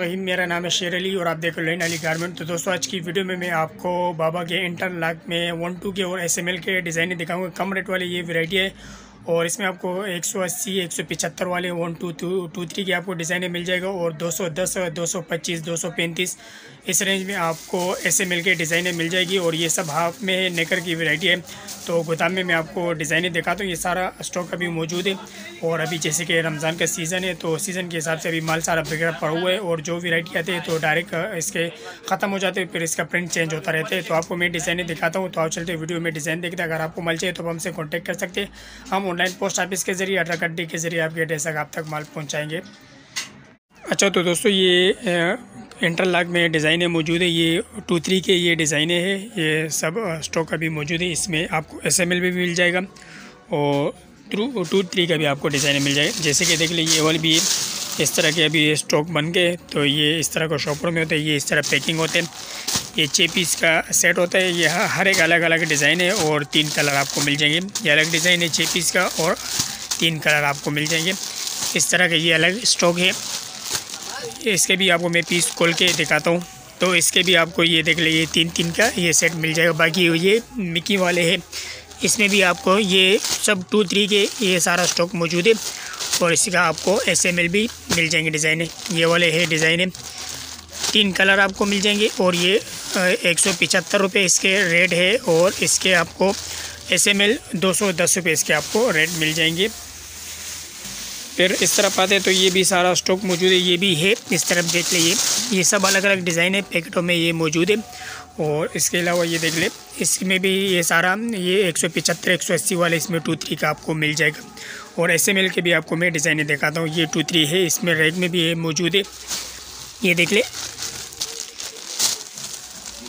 रहीम मेरा नाम है शेर अली और आप देख हैं अली गारमेंट। तो दोस्तों, आज की वीडियो में मैं आपको बाबा के इंटरलॉक में वन, टू के और एसएमएल के डिज़ाइन दिखाऊँगा। कम रेट वाली ये वैरायटी है। और इसमें आपको 180, 175 वाले one two two two three के आपको डिज़ाइने मिल जाएगा और 210, 225, 235 इस रेंज में आपको ऐसे एम एल के डिज़ाइने मिल जाएगी और ये सब हाफ़ में नेकर की वैरायटी है। तो गोदाम में मैं आपको डिज़ाइने दिखाता हूँ ये सारा स्टॉक अभी मौजूद है। और अभी जैसे कि रमज़ान का सीज़न है तो सीज़न के हिसाब से अभी माल सारा वगैरह पड़ा हुआ है और जो वेराइटी आती है तो डायरेक्ट इसके ख़त्म हो जाते हैं फिर इसका प्रिंट चेंज होता रहता है। तो आपको मैं डिज़ाइने दिखाता हूँ तो आप चलते वीडियो में डिज़ाइन देखते हैं। अगर आपको माल चाहिए तो हमसे कॉन्टैक्ट कर सकते हैं। हम ऑनलाइन पोस्ट ऑफ़िस के ज़रिए अड्रा गड्डी के ज़रिए आपके एड्रेस तक आप तक माल पहुँचाएँगे। अच्छा तो दोस्तों ये इंटरलॉक में डिज़ाइने मौजूद है, ये टू थ्री के ये डिज़ाइने हैं, ये सब स्टॉक अभी मौजूद है, इसमें आपको एस एम एल भी मिल जाएगा, और टू थ्री का भी आपको डिज़ाइन मिल जाएगा। जैसे कि देख लीजिए ये वाली भी इस तरह के अभी स्टॉक बन गए तो ये इस तरह का शॉपर में होता है, ये इस तरह पैकिंग होते हैं। ये छः पीस का सेट होता है, ये हर एक अलग अलग डिज़ाइन है और तीन कलर आपको मिल जाएँगे। ये अलग डिज़ाइन है छः पीस का और तीन कलर आपको मिल जाएँगे। इस तरह का ये अलग स्टॉक है। इसके भी आपको मैं पीस खोल के दिखाता हूँ। तो इसके भी आपको ये देख लीजिए तीन तीन का ये सेट मिल जाएगा। बाकी ये मिकी वाले हैं। इसमें भी आपको ये सब टू थ्री के ये सारा स्टॉक मौजूद है। और इसका आपको एस एम एल भी मिल जाएँगे डिज़ाइन। ये वाले है डिज़ाइन। तीन कलर आपको मिल जाएँगे और ये एक सौ पिचहत्तर रुपये इसके रेट है और इसके आपको एस एम एल दो सौ दस रुपये इसके आपको रेट मिल जाएँगे। फिर इस तरफ़ आते हैं तो ये भी सारा स्टॉक मौजूद है, ये भी है। इस तरफ़ देख लीजिए, ये सब अलग अलग डिज़ाइन है, पैकेटों में ये मौजूद है। और इसके अलावा ये देख ले, इसमें भी ये सारा, ये एक सौ पिचहत्तर, एक सौ अस्सी वाले इसमें टू थ्री का आपको मिल जाएगा। और एस एम एल के भी आपको मैं डिज़ाइने दिखाता हूँ। ये टू थ्री है, इसमें रेड में भी है मौजूद है। ये देख ले।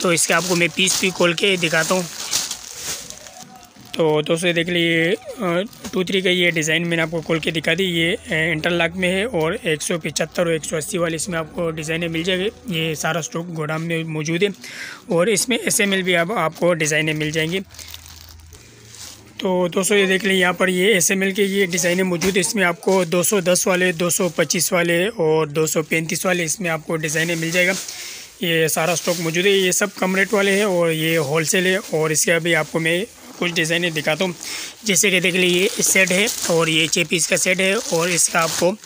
तो इसके आपको मैं पीस भी खोल के दिखाता हूँ। तो दोस्तों देख लीजिए टू थ्री का ये डिज़ाइन मैंने आपको खोल के दिखा दी। ये इंटरलॉक में है और एक सौ पिचहत्तर और एक सौ अस्सी वाले इसमें आपको डिज़ाइनें मिल जाएँगे। ये सारा स्टॉक गोदाम में मौजूद है। और इसमें एस एम एल भी आप आपको डिज़ाइनें मिल जाएँगी। तो दोस्तों, ये देख लें, यहाँ पर ये एस एम एल के ये डिज़ाइनें मौजूद है। इसमें आपको 210 वाले 225 वाले और 235 वाले इसमें आपको डिज़ाइनें मिल जाएगा। ये सारा स्टॉक मौजूद है। ये सब कम रेट वाले हैं और ये होलसेल है और इसके अभी आपको मैं कुछ डिज़ाइने दिखाता हूँ। जैसे कि देख लीजिए ये सेट है और ये छः पीस का सेट है और इसका आपको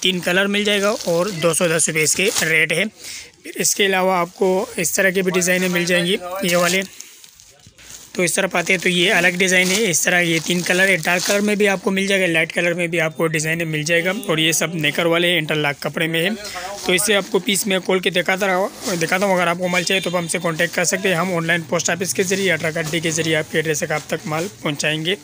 तीन कलर मिल जाएगा और दो सौ दस रुपये इसके रेट है। इसके अलावा आपको इस तरह के भी डिज़ाइनें मिल जाएँगी, ये वाले। तो इस तरफ़ आते हैं तो ये अलग डिज़ाइन है, इस तरह ये तीन कलर है, डार्क कलर में भी आपको मिल जाएगा, लाइट कलर में भी आपको डिज़ाइन मिल जाएगा, और ये सब नेकर वाले हैं इंटरलॉक कपड़े में है। तो इससे आपको पीस में खोल के दिखाता रहा, दिखाता हूँ, अगर आपको माल चाहिए तो आप हमसे कॉन्टैक्ट कर सकते हैं, हम ऑनलाइन पोस्ट ऑफ़िस के ज़रिए गड्डी के ज़रिए आपके एड्रेस तक आप तक माल पहुँचाएँगे।